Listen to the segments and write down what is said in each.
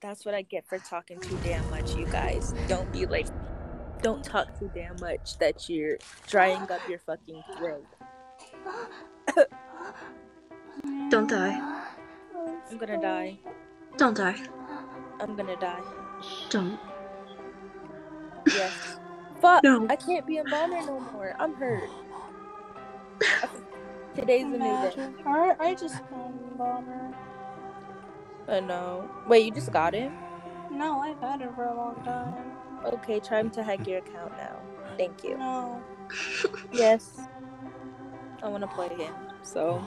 That's what I get for talking too damn much, you guys. Don't be like, don't talk too damn much that you're drying up your fucking throat. Don't die. I'm gonna die. Don't die. I'm gonna die. Don't. Yes. Fuck! No. I can't be a bomber no more. I'm hurt. Today's a new day. I, I just found Bomber. I know. Wait, you just got him? No, I've had it for a long time. Okay, time to hack your account now. Thank you. No. Yes. I want to play him. So,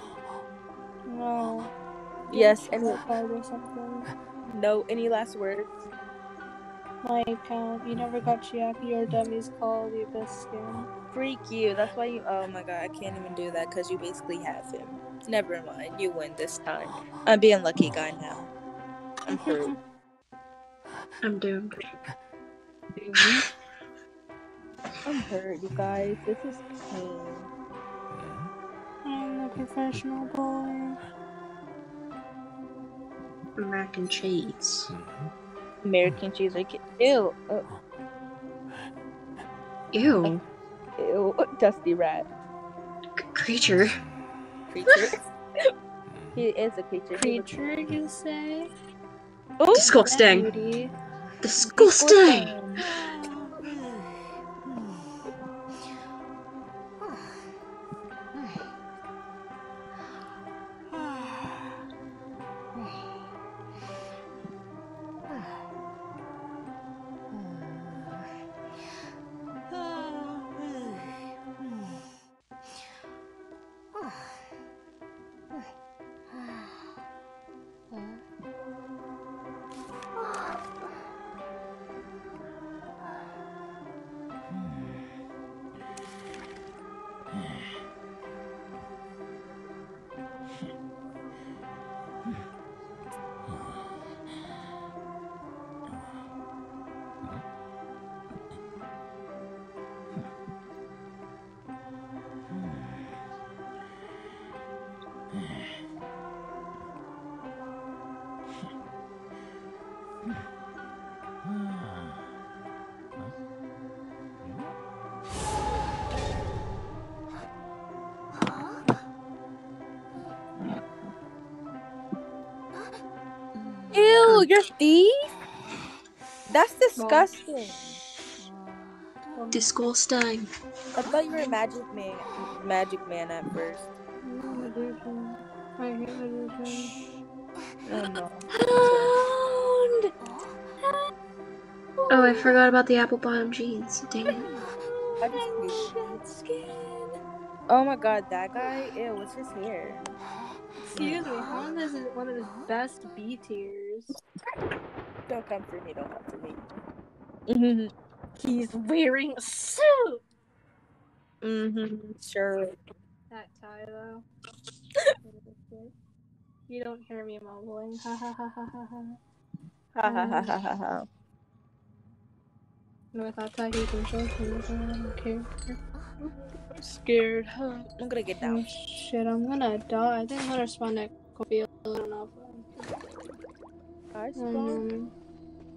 No. yes. Any, or something. no, any last words? My account. You never got Chiaki or Demi's call the Abyss skin. Freak you. That's why you. Oh my god, I can't even do that because you basically have him. Never mind. You win this time. I'm being lucky guy now. I'm hurt. I'm doomed. I'm hurt, you guys. This is pain. I'm a professional boy. Mac and cheese. American cheese. Like, ew. Uh, Ew. ew. Dusty rat. C- creature. Creature. he is a creature. He looks- Creature, you say? Oh, Disgusting. Beauty. Disgusting. Ew, you're thief? That's disgusting. Disgusting. I thought you were a magic man, magic man at first. Magician. I hate magician. Oh no. Oh, I forgot about the apple bottom jeans. Dang it. Oh my god, that guy. Ew, what's his hair? Excuse me, one is his one of his best B tiers. Don't come for me. Don't come for me. Mhm. He's wearing a suit. Mhm. Sure. That tie though. you don't hear me mumbling. Ha ha ha ha ha ha. Ha ha ha ha ha ha. No, with that he can show me. I don't care. I'm scared. I'm gonna get Oh shit, I'm gonna die. I think I'm gonna spawn at Kobe. I don't know. I spawned Um,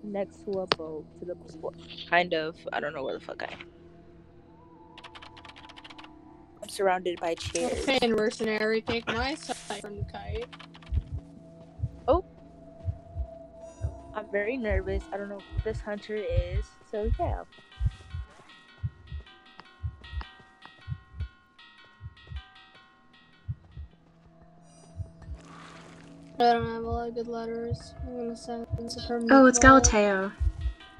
next to a boat to the boat. Kind of. I don't know where the fuck I am. I'm surrounded by chairs. okay, mercenary, take my side from the kite. Oh, I'm very nervous. I don't know who this hunter is. So yeah. I don't have a lot of good letters. I'm gonna send it. Oh, it's meanwhile. Galateo.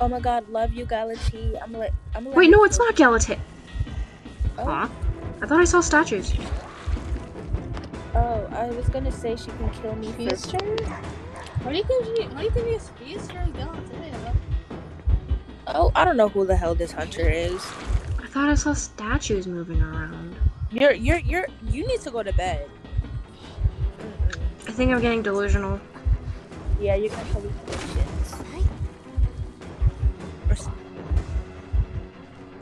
Oh my god, love you, Galatea. I'm like, I'm like. Wait, no, it's not Galateo. Oh, Huh? I thought I saw statues. oh, I was gonna say she can kill me first. Speedster? What do you think? She, what do you think is Speedster is going? Oh, I don't know who the hell this hunter is. I thought I saw statues moving around. You're, you're, you're. You need to go to bed. I think I'm getting delusional. Yeah, you're gonna hallucinations. Or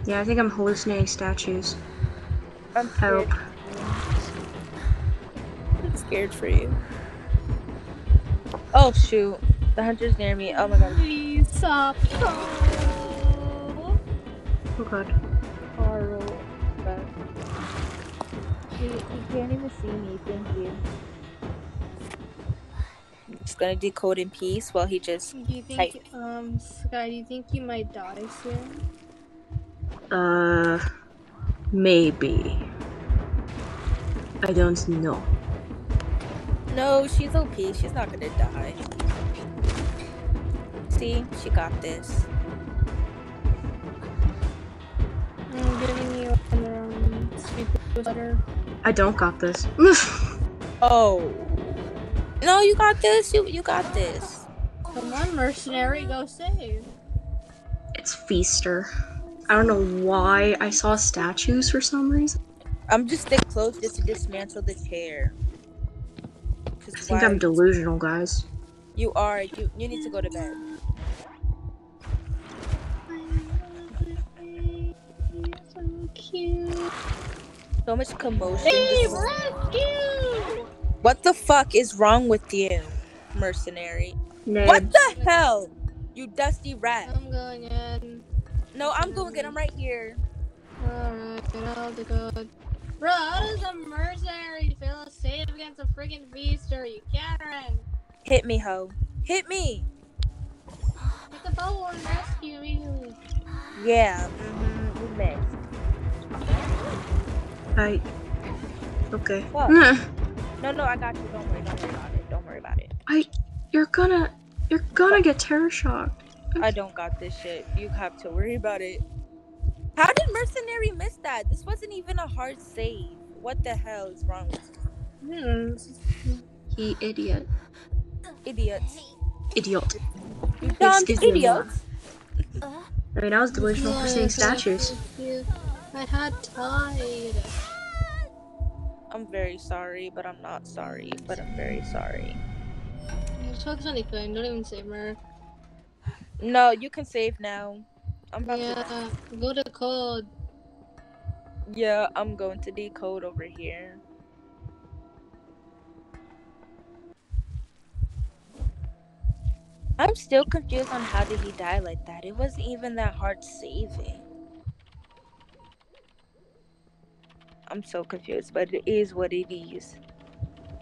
Yeah, I think I'm hallucinating statues. I'm scared. Hope. I'm scared for you. Oh shoot! The hunter's near me. Oh my god. Please stop. Oh god. Carl. But he, he can't even see me. Thank you. Just gonna decode in peace while he just. Do you think, Right. um, Sky, do you think you might die soon? Uh, maybe. I don't know. No, she's OP. She's not gonna die. See, she got this. I'm giving you another um, speaker letter. I don't got this. Oh. No, you got this. You you got this. Come on, mercenary, go save. it's Feaster. I don't know why I saw statues for some reason. I'm just stick close just to dismantle the chair. I think why- I'm delusional, guys. You are. You you need to go to bed. So much commotion. Save rescue! What the fuck is wrong with you, mercenary? Nay. What the hell? You dusty rat. I'm going in. No, I'm going get him right here. Alright, I'll have to go. Bro, how does a mercenary feel safe against a freaking feaster? You Karen! Hit me, ho. Hit me. Hit the bow and rescue me. Yeah. Mm-hmm. You missed. I. Okay. What? Nah. No, no, I got you. Don't worry. Don't worry about it. Don't worry about it. I, you're gonna. You're gonna get terror shocked. I don't got this shit. You have to worry about it. How did mercenary miss that? This wasn't even a hard save. What the hell is wrong with you? He idiot. idiots? Idiot. You dumb Excuse me, idiots. I mean, I was delusional for seeing statues. I had tide. I'm very sorry, but I'm not sorry. But I'm very sorry. Just focus on don't even say Mer. No, you can save now. I'm about to. Yeah, go to code. Yeah, I'm going to decode over here. I'm still confused on how did he die like that. It wasn't even that hard saving. I'm so confused, but it is what it is.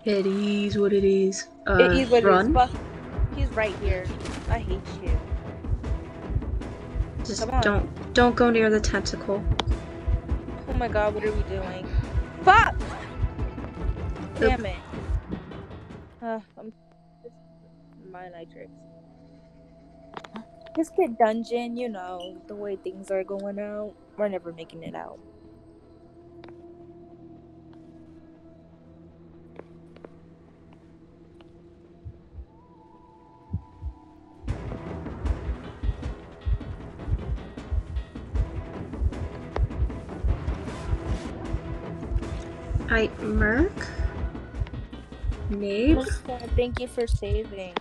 It is what it is. Uh, it is what run. it is. He's right here. I hate you. Just don't don't go near the tentacle. Oh my god, what are we doing? Fuck! Damn it. Uh, I'm my nitrix. This kid dungeon, you know, the way things are going out, we're never making it out. I Merc. Naib. Thank you for saving.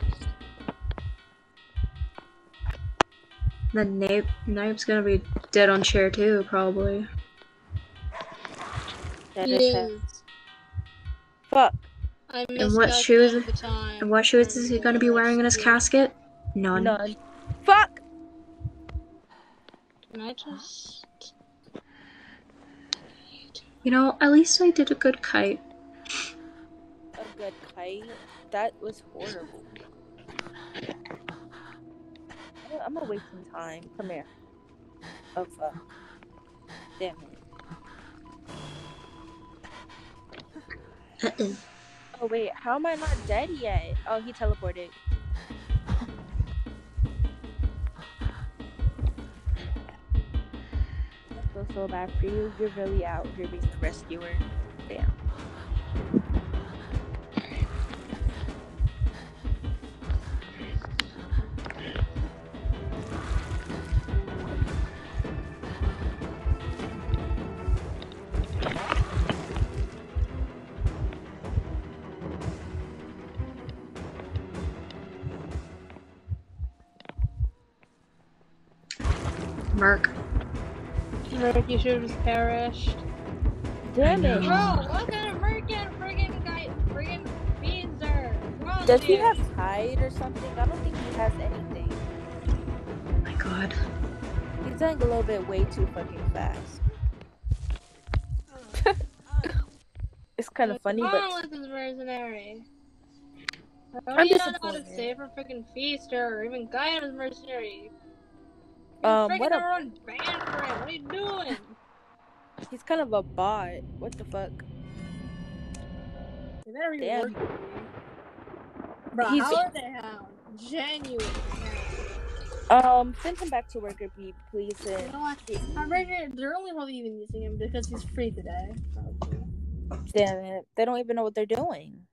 The Naib. Naib's gonna be dead on chair too, probably. That is it. Yes. Fuck. I And what shoes- the time. And what shoes is he gonna be wearing in his casket? None. None. Fuck! Can I just? You know, at least I did a good kite. A good kite. That was horrible. I'm gonna waste some time. Come here. Oh uh, fuck. Damn it. Uh-uh. Oh wait, how am I not dead yet? Oh, he teleported. So bad for you. You're really out here being the rescuer. Damn. Merc. Merc, you should have just perished. Damn it. Bro, what kind of Mercan friggin' guy, friggin' beans are? Bro, Does he have tide or something? I don't think he has anything. my god. He's going a little bit way too fucking fast. It's kind of What's funny, wrong but with this mercenary? I'm do you not know how to save for freaking feaster or even Guy guide his mercenary? You're Um, what a- our band for him. What are you doing? he's kind of a bot. What the fuck? You better Damn. rework. Bro, He's- how are they hound? Genuine. Um, send him back to worker bee, please. You know what? I'm they're only probably even using him because he's free today. Probably. damn it, they don't even know what they're doing.